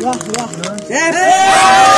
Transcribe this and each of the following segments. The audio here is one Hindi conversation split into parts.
Vah vah. Nefret!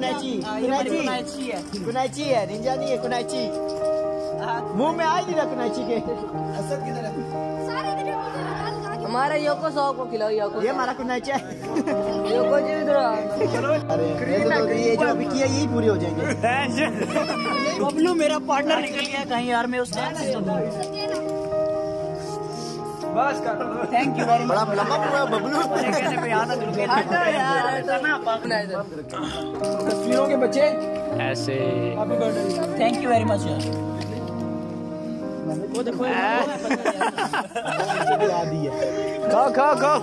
कुनाची कुनाची कुनाची है निंजा नहीं है कुनाची मुँह में आई नहीं ना कुनाची के सारे दिन हमारा योको सौ को खिलाओ योको ये हमारा कुनाची है योको जी इधर अरे ये ये जो अभी किया यही पूरे हो जाएँगे बबलू मेरा पार्टनर निकल गया कहीं यार मैं उस टाइम बस कर थैंक यू वेरी बड़ा लंबा पूरा बबलू। कहने पे याद हटो यार ऐसा ना इधर तस्वीरों के बच्चे। ऐसे। थैंक यू वेरी मच यार वो देखो। याद ही है। खाओ खाओ खाओ।